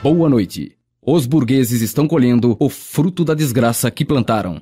Boa noite. Os burgueses estão colhendo o fruto da desgraça que plantaram.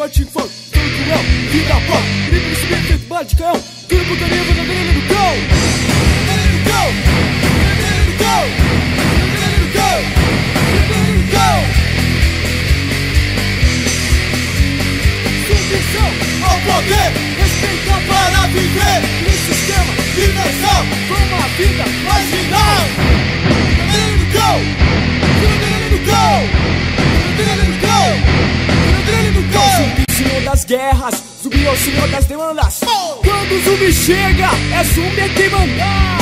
Dodge fã, Funk Well, Vida Punk, Livre Espírito, Bad tudo Grupo Canivo na Veneno do Cão, Veneno do Cão, Veneno do Cão, Veneno do Cão, Veneno do Cão. Submissão ao poder senhor das demandas. Quando o zumbi chega, é zumbi quem mandar.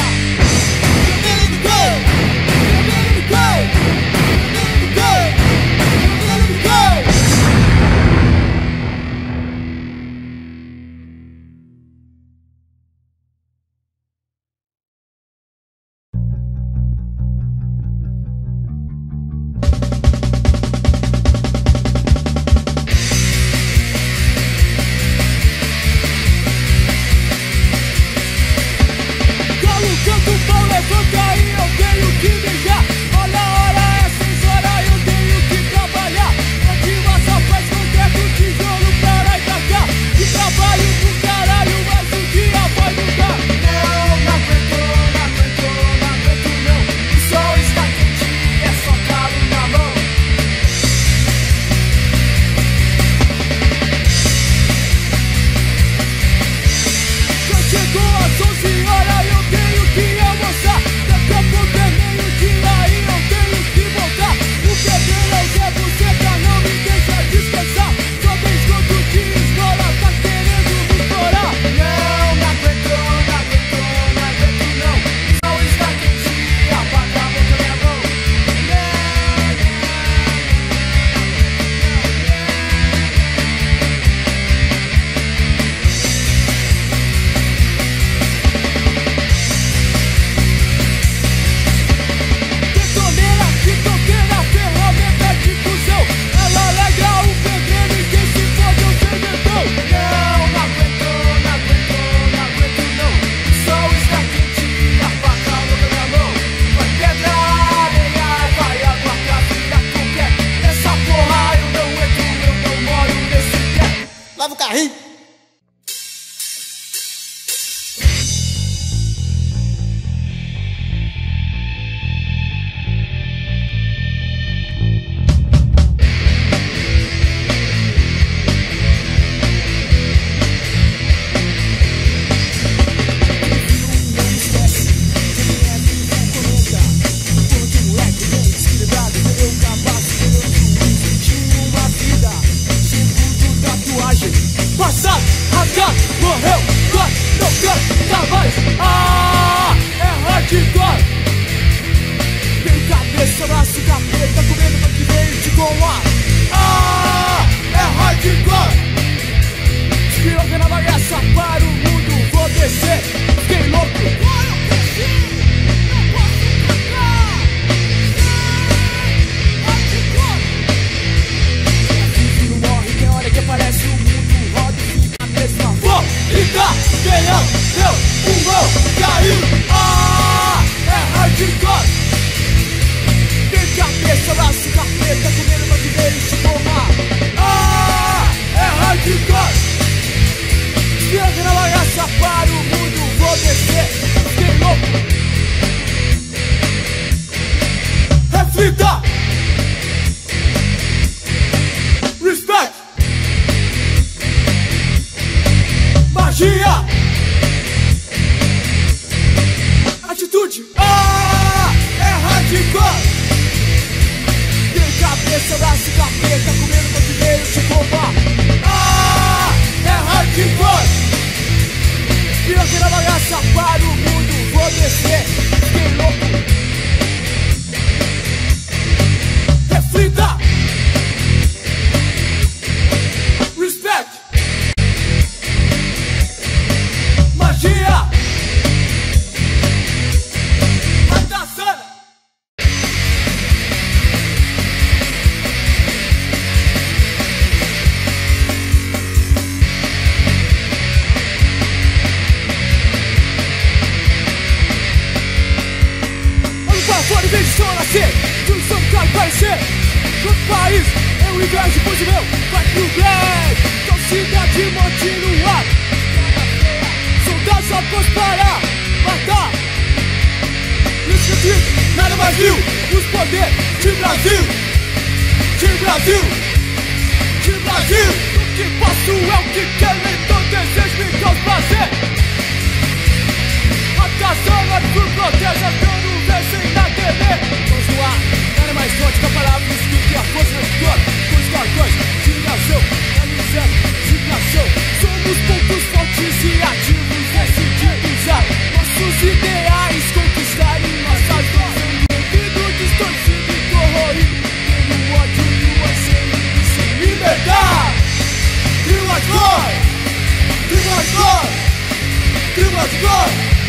passado, rasgado, morreu, dói, não canta mais. Ah, é hardcore. Tem cabeça, braço, capeta, comendo pra que vem te doar. Ah, é hardcore. Tirou na bagaça para o só parecer Todo país é o o meu vai pro bem Torcida de monte no ar Soldados após parar Matar digo, nada mais viu Os poderes de Brasil. De Brasil De Brasil. O que faço é o que quero Então desejo me causa prazer Atazana por protege, dando vez sem blood! Too much blood!